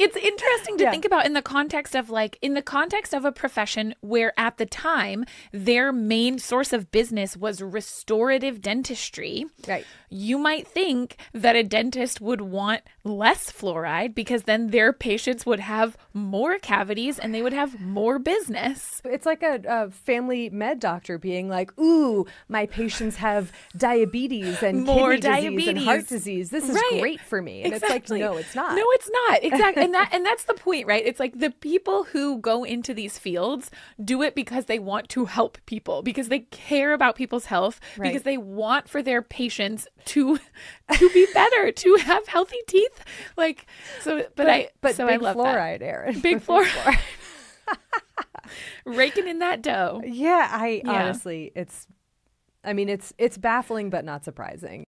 it's interesting to Yeah. think about in the context of like in the context of a profession where at the time their main source of business was restorative dentistry. Right. You might think that a dentist would want less fluoride because then their patients would have more cavities and they would have more business. It's like a, a family med doctor being like, "Ooh, my patients have diabetes and More kidney disease and heart disease. This is Right. great for me." And Exactly. it's like, no, it's not. No, it's not. Exactly. and that and that's the point, right? It's like the people who go into these fields do it because they want to help people, because they care about people's health, Right. because they want for their patients to to be better, to have healthy teeth. Like so but, I but so big I love fluoride, Erin. Big fluoride. Raking in that dough. Yeah, I Yeah. honestly, it's. I mean, it's it's baffling but not surprising.